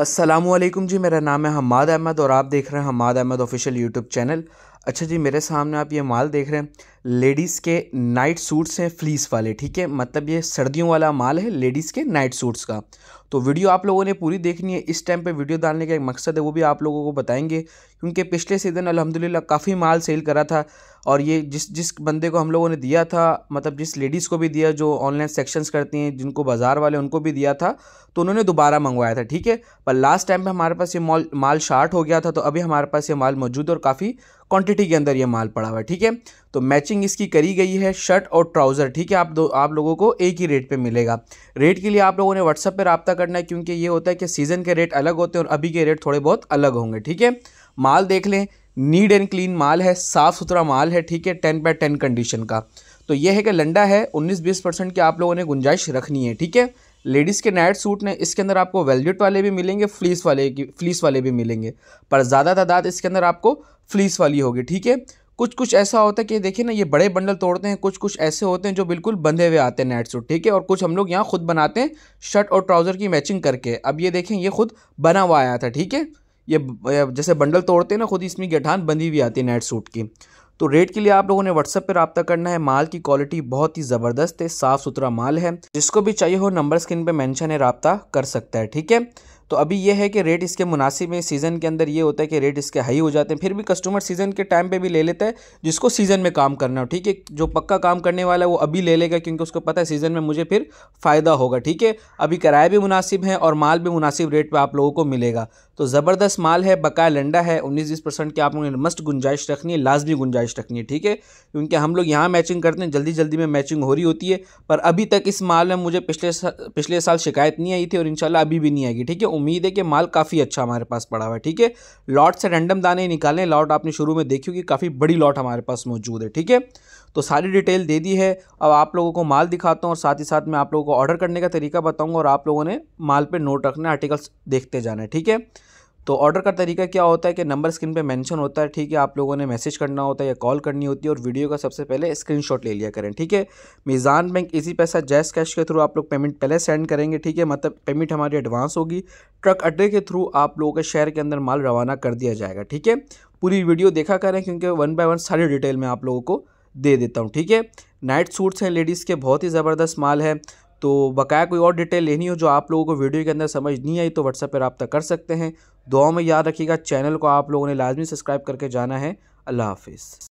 असलम जी, मेरा नाम है हमाद अहमद और आप देख रहे हैं Hamad Ahmed official YouTube channel. अच्छा जी, मेरे सामने आप ये माल देख रहे हैं। लेडीज़ के नाइट सूट्स हैं फ्लीस वाले, ठीक है? मतलब ये सर्दियों वाला माल है लेडीज़ के नाइट सूट्स का। तो वीडियो आप लोगों ने पूरी देखनी है। इस टाइम पे वीडियो डालने का एक मकसद है, वो भी आप लोगों को बताएँगे। क्योंकि पिछले सीज़न अलहमदिल्ला काफ़ी माल सेल करा था और ये जिस जिस बंदे को हम लोगों ने दिया था मतलब जिस लेडीज़ को भी दिया, जो ऑनलाइन सेक्शंस करती हैं, जिनको बाज़ार वाले, उनको भी दिया था तो उन्होंने दोबारा मंगवाया था, ठीक है? पर लास्ट टाइम पर हमारे पास ये माल माल शार्ट हो गया था तो अभी हमारे पास ये माल मौजूद और काफ़ी क्वान्टिटी के अंदर ये माल पड़ा हुआ है, ठीक है? तो मैचिंग इसकी करी गई है शर्ट और ट्राउज़र ठीक है? आप दो, आप लोगों को एक ही रेट पे मिलेगा। रेट के लिए आप लोगों ने व्हाट्सअप पे रबता करना है, क्योंकि ये होता है कि सीज़न के रेट अलग होते हैं और अभी के रेट थोड़े बहुत अलग होंगे, ठीक है? माल देख लें नीड एंड क्लीन माल है, साफ़ सुथरा माल है, ठीक है? टेन बाय टेन कंडीशन का। तो यह है कि लंडा है, उन्नीस बीस परसेंट की आप लोगों ने गुंजाइश रखनी है, ठीक है? लेडीज़ के नाइट सूट ने इसके अंदर आपको वेलवेट वाले भी मिलेंगे फ्लीस वाले की फ्लीस वाले भी मिलेंगे, पर ज़्यादा तादाद इसके अंदर आपको फ्लीस वाली होगी, ठीक है? कुछ कुछ ऐसा होता है कि देखिए ना, ये बड़े बंडल तोड़ते हैं कुछ कुछ ऐसे होते हैं जो बिल्कुल बंधे हुए आते हैं नेट सूट ठीक है? और कुछ हम लोग यहाँ खुद बनाते हैं शर्ट और ट्राउज़र की मैचिंग करके। अब ये देखें, ये खुद बना हुआ आया था, ठीक है? ये जैसे बंडल तोड़ते हैं ना, खुद इसमें गठान बंधी हुई आती है नेट सूट की। तो रेट के लिए आप लोगों ने व्हाट्सएप पर रबता करना है। माल की क्वालिटी बहुत ही ज़बरदस्त है साफ़ सुथरा माल है। जिसको भी चाहिए हो, नंबर स्क्रीन पे मेंशन है, रबता कर सकता है, ठीक है? तो अभी ये है कि रेट इसके मुनासिब है सीज़न के अंदर ये होता है कि रेट इसके हाई हो जाते हैं, फिर भी कस्टमर सीज़न के टाइम पे भी ले लेता है, जिसको सीज़न में काम करना हो, ठीक है? जो पक्का काम करने वाला है, वो अभी ले लेगा, क्योंकि उसको पता है सीज़न में मुझे फिर फ़ायदा होगा, ठीक है? अभी किराया भी मुनासिब है और माल भी मुनासिब रेट पर आप लोगों को मिलेगा। तो ज़बरदस्त माल है, बकाया लंडा है, उन्नीस बीस परसेंट की आप लोगों ने मस्ट गुंजाइश रखनी है लाजमी गुंजाइश रखनी है, ठीक है? क्योंकि हम लोग यहाँ मैचिंग करते हैं जल्दी जल्दी में मैचिंग हो रही होती है, पर अभी तक इस माल में मुझे पिछले पिछले साल शिकायत नहीं आई थी और इंशाल्लाह अभी भी नहीं आएगी, ठीक है? उम्मीद है कि माल काफ़ी अच्छा हमारे पास पड़ा हुआ है, ठीक है? लॉट से रैंडम दाने निकालें लॉट आपने शुरू में देखी होगी, काफ़ी बड़ी लॉट हमारे पास मौजूद है, ठीक है? तो सारी डिटेल दे दी है। अब आप लोगों को माल दिखाता हूँ और साथ ही साथ मैं आप लोगों को ऑर्डर करने का तरीका बताऊँगा और आप लोगों ने माल पर नोट रखना आर्टिकल्स देखते जाना है, ठीक है? तो ऑर्डर का तरीका क्या होता है कि नंबर स्क्रीन पे मेंशन होता है, ठीक है, आप लोगों ने मैसेज करना होता है या कॉल करनी होती है और वीडियो का सबसे पहले स्क्रीनशॉट ले लिया करें, ठीक है? मीज़ान बैंक इसी पैसा जैस कैश के थ्रू आप लोग पेमेंट पहले सेंड करेंगे, ठीक है? मतलब पेमेंट हमारी एडवांस होगी ट्रक अड्डे के थ्रू आप लोगों के शहर के अंदर माल रवाना कर दिया जाएगा, ठीक है? पूरी वीडियो देखा करें क्योंकि वन बाय वन सारी डिटेल में आप लोगों को दे देता हूँ, ठीक है? नाइट सूट्स हैं लेडीज़ के, बहुत ही ज़बरदस्त माल है तो बकाया कोई और डिटेल लेनी हो जो आप लोगों को वीडियो के अंदर समझ नहीं आई तो व्हाट्सएप पर रब्ता कर सकते हैं। दुआ में याद रखिएगा, चैनल को आप लोगों ने लाजमी सब्सक्राइब करके जाना है। अल्लाह हाफिज़।